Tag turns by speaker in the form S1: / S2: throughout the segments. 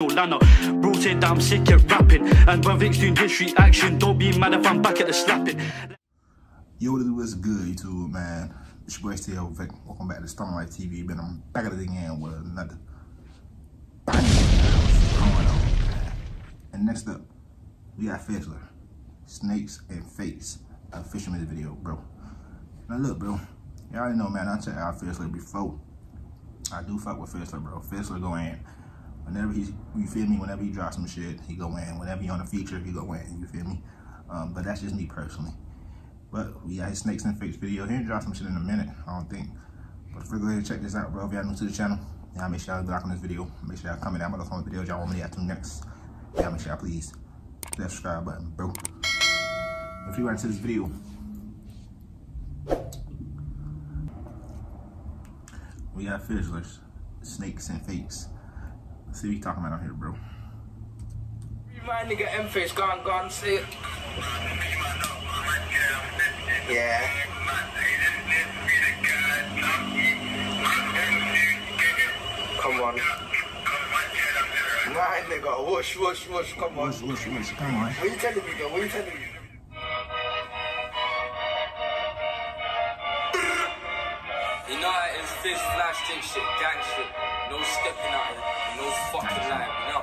S1: Lana. Bro said that I'm sick at rapping. And when Vic's doing history action, don't be mad if I'm back at the slapping.
S2: Yo, what's good, YouTube, man? It's your boy, STL Vick. Welcome back to Stoner Life TV. Been I'm back at it again with another man. And next up, we got Fizzler. Snakes and Fakes. A fisherman video, bro. Now look, bro. Y'all already know, man. I checked out Fizzler before. I do fuck with Fizzler, bro. Fizzler go in. Whenever he, you feel me, whenever he drops some shit, he go in. Whenever he on a feature, he go in, you feel me? Um, but that's just me personally. But we got his Snakes and Fakes video. He'll drop some shit in a minute, I don't think. But first, go ahead and check this out, bro. If y'all new to the channel, y'all make sure y'all like on this video. Make sure y'all comment down below on the videos y'all want me to add to next. Y'all make sure y'all please hit that subscribe button, bro. If you right into this video, we got Fizzlers, Snakes and Fakes. Let's see what you talking about out here, bro.
S3: My nigga M face, go on, go on, say it. Yeah. Come on. My nigga, whoosh, whoosh, whoosh, come on.
S2: What's, what's, what's, come on.
S3: What you telling me, though? What you telling me? Know how it is, fish, flash, stick shit, gang shit. No stepping out here, no fucking line, you know?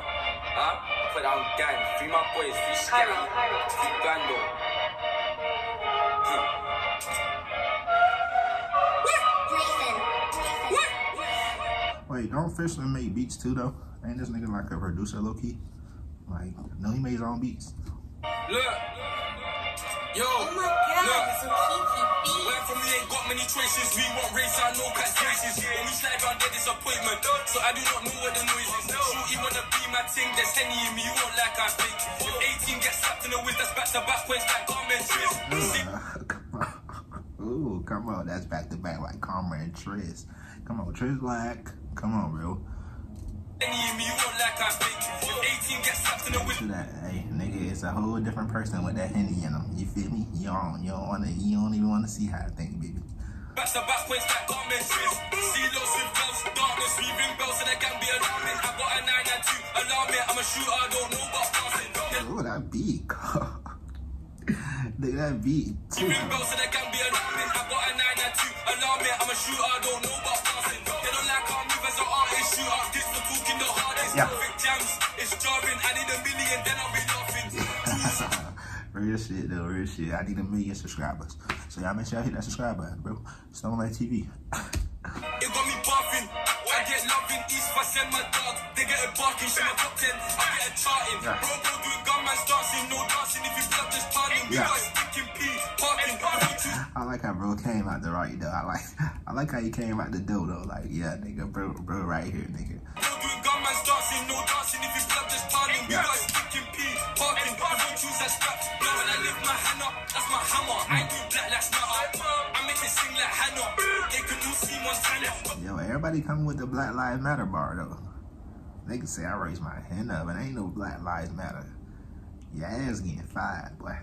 S3: Huh? Put down gang, free my boys, free scary, free bando. Hmm.
S2: Wait, don't Fizzler make beats too though? Ain't this nigga like a producer low key? Like, no, he made his own beats.
S3: Look. Yo,
S4: Oh my god,
S3: look.
S4: It's a kinky beat.
S3: Where from we ain't got many choices. We want race, I know catch cases. When we slide round their disappointment, so I do not know what the noise is. Shorty wanna be my ting, there's henny in me, you won't like I think. If 18 gets slapped in the whiz, that's back to back points like garments.
S2: Come on. Ooh, come on. That's back to back like Karma and Triz. Come on, Triz Black. Come on,
S3: henny in me, you won't like I think. If 18 gets slapped in the whiz,
S2: that, hey, it's a whole different person with that henny in him. You feel me? You don't, you don't wanna, you don't even wanna see how I think, baby.
S3: back to back points like garments. See with bells, darkness, weaving bells, and I can be alarming. I got a 9 and 2, alarm it. I'm a shooter, I don't know about passing.
S2: Ooh, that beat. Nigga, that beat.
S3: Ring bells and they can be alarming. I got a 9 and 2 alarm it. I'm a shooter, I don't know about passing. They don't like how I move as an artist. Shoot up, this the talking the hardest.
S2: Yeah.
S3: Perfect jams, it's jarring. I need a million, then I'll be.
S2: Real shit, though, real shit. I need a million subscribers. So y'all make sure y'all hit that subscribe button, bro. Stoner Life TV.
S3: It got me buffing. I get loving East I send my dog. They get a barking, she my top 10. I get a charting.
S2: Yeah.
S3: Bro, bro, doing gunman's dancing. No dancing if you blood just parting. We
S2: Yeah.
S3: got sticking P, parking. Parking.
S2: I like how bro came out the right though. I like I like how he came out the door though. Like, yeah, nigga, bro, bro right here, nigga. Everybody coming with the Black Lives Matter bar though. They can say I raised my hand up, but ain't no Black Lives Matter. Your ass getting fired, boy.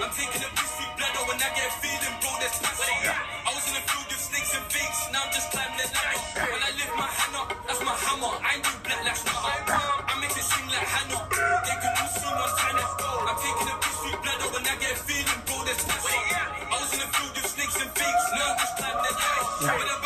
S3: I'm taking a piece of blood when I get feeling, bro, that's passion. I was in the field with snakes and fakes, now I'm just climbing the ladder. When I lift my hand up, that's my hammer. I ain't do black, not up. I make it sing like Hannah. They can all see Montana. I'm taking a piece of blood when I get feeling, bro, that's passion. I was in the field with snakes and fakes, now I'm just climbing the ladder.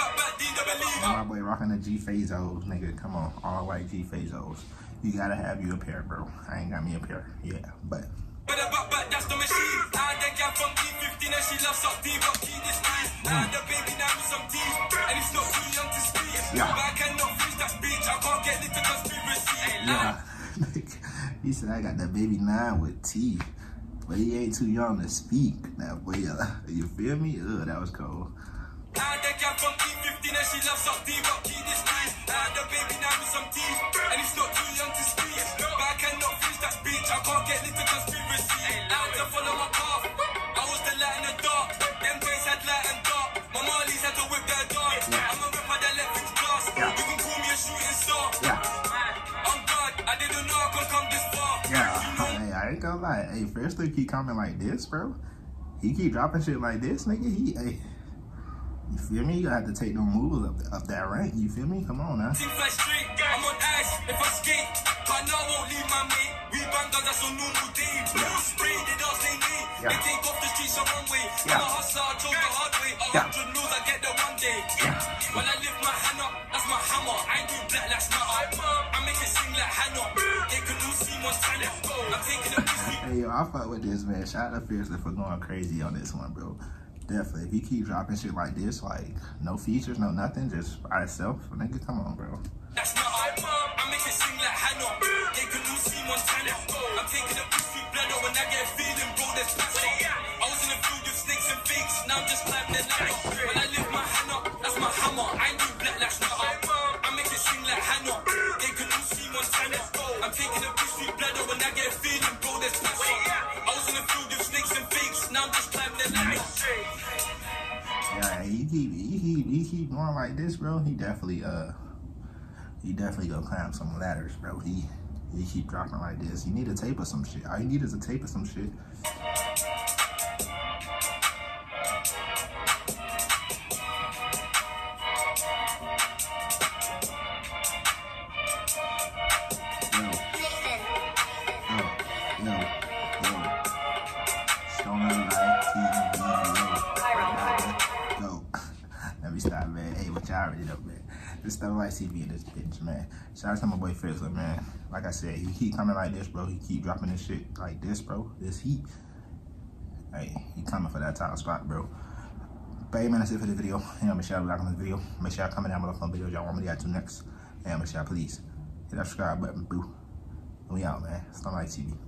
S2: Rocking the G Phazos, nigga. Come on, all white G Phazos. You gotta have you a pair, bro. I ain't got me a pair. Yeah, but
S3: But about back, that's the machine. I had that girl from D15 and she loves up D, but key this please. I had the baby now with some teeth, and it's not too young to speak.
S2: Yeah.
S3: But I cannot finish that speech, I can't get into conspiracy.
S2: yeah. he said I got that baby nine with teeth. But he ain't too young to speak. That boy, uh, you feel me? Ugh, that was cold.
S3: D15 and she loves up D, but key this. I had the baby now with some teeth, and it's not too young to speak. But I cannot finish that speech, I can't get into conspiracy. I had to follow my path. I was the light in the dark. Them days had light and dark. My Marlies had to whip their dance. I'm a rapper that let things blast.
S2: Yeah.
S3: You can call me a shooting star.
S2: Yeah,
S3: I'm God, I didn't know I could come this far.
S2: yeah. Hey, I ain't gonna lie. Hey, First keep coming like this, bro. He keep dropping shit like this, nigga. He, hey, you feel me? You gotta have to take them moves up, up that rank. You feel me? Come on now.
S3: Team fly straight, I'm on ice. If I skate, that's a normal day. Bro, spray the does they need.
S2: Yeah.
S3: They take off the streets a runway.
S2: Yeah.
S3: I'm a hustler, I chose the hard way. A
S2: Yeah.
S3: hundred mils, I get the one day. When I lift my hand up, that's my hammer. I do black, that's not up. I make it sing like Hannah. They can all see Montana. I'm taking a piss,
S2: Hey, yo, I fuck with this, man. Shout out to Fizzler for going crazy on this one, bro. Definitely. If he keep dropping shit like this, like, no features, no nothing, just by itself, nigga, come on, bro.
S3: That's not up. I make it sing like Hannah. They can all see Montana. I'm taking a piss with blood when I get feeling, bro, there's passion. I was in the field with snakes and fakes. Now I'm just climbing the ladder. When I lift my hand up, that's my hammer. I do black, that's not up. I make it sing like Hannah. They can all see Montana. I'm taking a piss with blood when I get feeling, bro, there's passion. I was in the field with snakes and fakes. Now I'm just climbing the ladder.
S2: Yeah, he keep, he keep, he keep going like this, bro. He definitely, uh, he definitely gonna climb some ladders, bro. He, he keep dropping like this. You need a tape or some shit. All you need is a tape or some shit. Yo, yo, yo. Already know, man. This Stoner Life TV in this bitch, man. Shout out to my boy Fizzler, man. Like I said, he keep coming like this, bro. He keep dropping this shit like this, bro. This heat. Hey, he coming for that top spot, bro. But hey, man, that's it for the video. Yeah, make sure y'all like on the video. Make sure y'all comment down below for videos y'all want me to to next. And make sure y'all please hit that subscribe button, boo. And we out, man. Life TV.